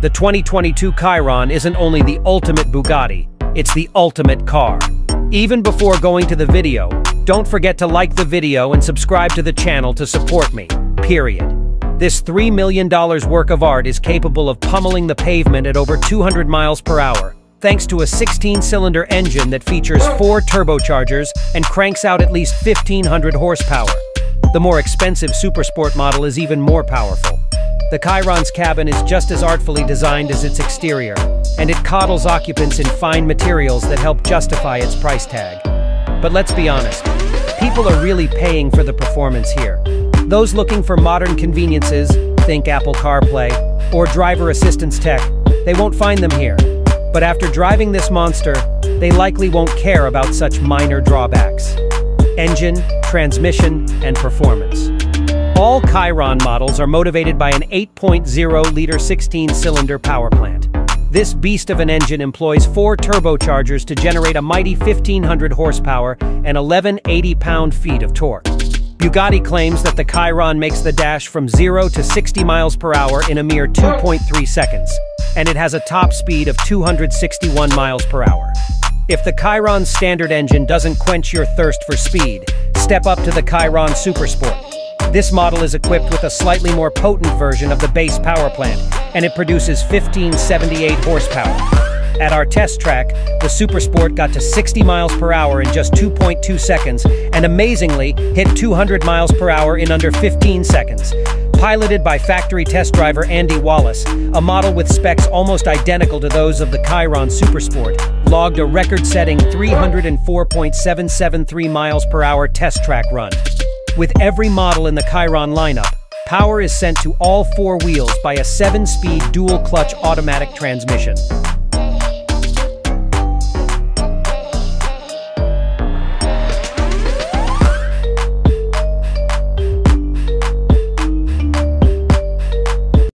The 2022 Chiron isn't only the ultimate Bugatti, it's the ultimate car. Even before going to the video, don't forget to like the video and subscribe to the channel to support me, period. This $3 million work of art is capable of pummeling the pavement at over 200 miles per hour, thanks to a 16-cylinder engine that features four turbochargers and cranks out at least 1,500 horsepower. The more expensive Supersport model is even more powerful. The Chiron's cabin is just as artfully designed as its exterior, and it coddles occupants in fine materials that help justify its price tag. But let's be honest, people are really paying for the performance here. Those looking for modern conveniences, think Apple CarPlay, or driver assistance tech, they won't find them here. But after driving this monster, they likely won't care about such minor drawbacks. Engine, transmission, and performance. All Chiron models are motivated by an 8.0-liter 16-cylinder power plant. This beast of an engine employs four turbochargers to generate a mighty 1,500 horsepower and 1180 pound-feet of torque. Bugatti claims that the Chiron makes the dash from 0 to 60 miles per hour in a mere 2.3 seconds, and it has a top speed of 261 miles per hour. If the Chiron's standard engine doesn't quench your thirst for speed, step up to the Chiron Supersport. This model is equipped with a slightly more potent version of the base power plant, and it produces 1578 horsepower. At our test track, the Supersport got to 60 miles per hour in just 2.2 seconds, and amazingly, hit 200 miles per hour in under 15 seconds. Piloted by factory test driver Andy Wallace, a model with specs almost identical to those of the Chiron Supersport, logged a record-setting 304.773 miles per hour test track run. With every model in the Chiron lineup, power is sent to all four wheels by a 7-speed dual-clutch automatic transmission.